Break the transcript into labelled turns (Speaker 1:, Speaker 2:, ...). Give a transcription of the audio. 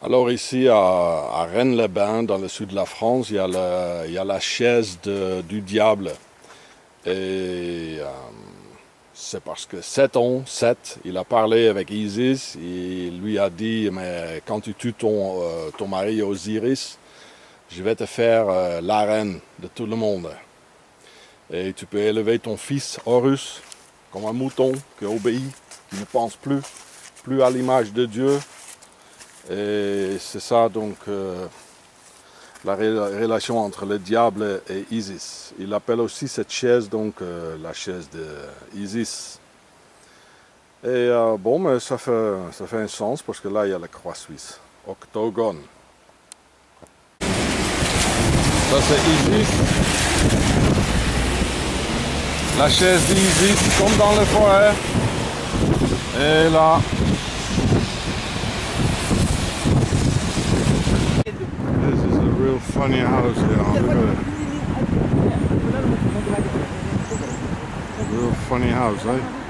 Speaker 1: Alors ici à, Rennes-les-Bains, dans le sud de la France, il y a, la chaise du diable. Et euh, c'est parce que Satan, Seth, il a parlé avec Isis, il lui a dit, mais quand tu tues ton, euh, ton mari Osiris, je vais te faire euh, la reine de tout le monde. Et tu peux élever ton fils Horus comme un mouton qui obéit, qui ne pense plus, plus à l'image de Dieu. Et c'est ça donc euh, la relation entre le diable et Isis. Il appelle aussi cette chaise donc euh, la chaise de Isis. Et euh, bon, mais ça fait, ça fait un sens parce que là il y a la croix suisse, octogone. Ça c'est Isis. La chaise d'Isis comme dans les forêts. Et là, funny house here. Look at it. Real funny house, eh?